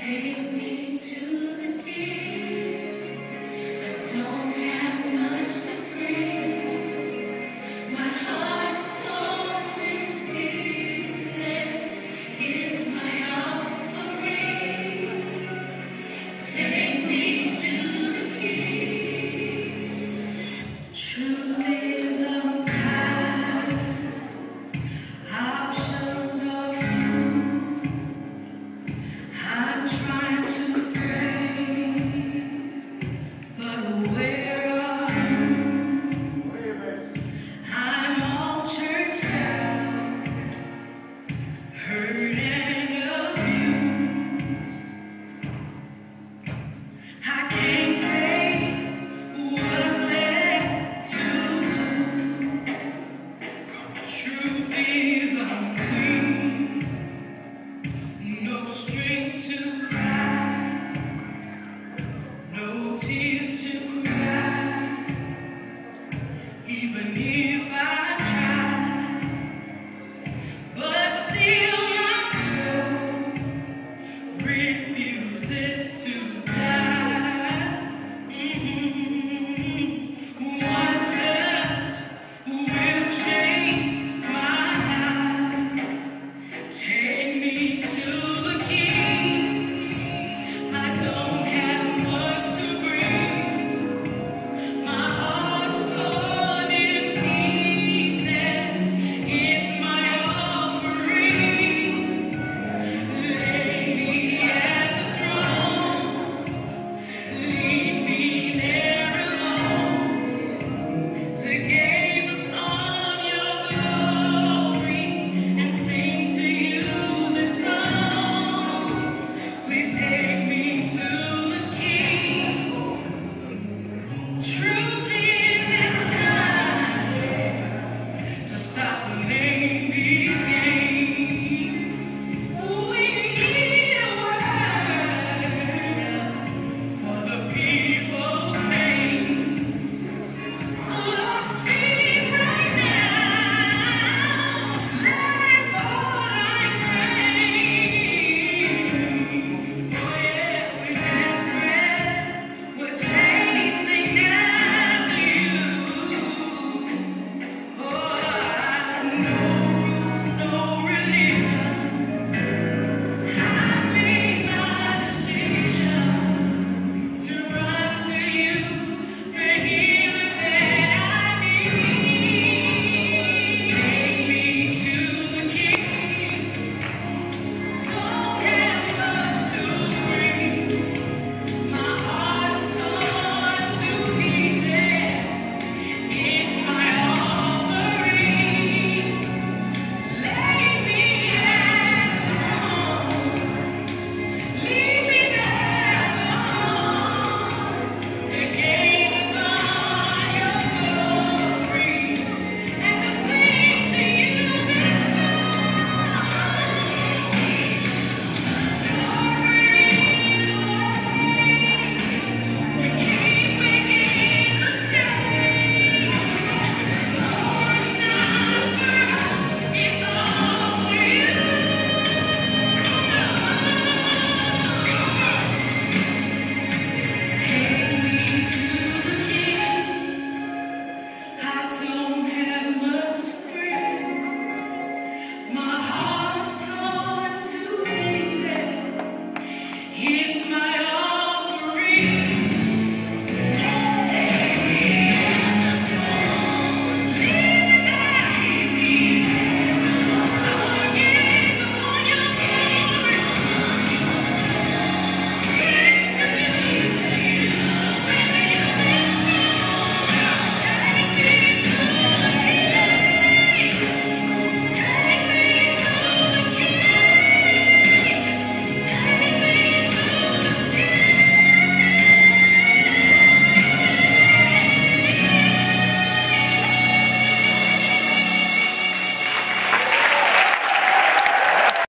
Take me to the deep. I don't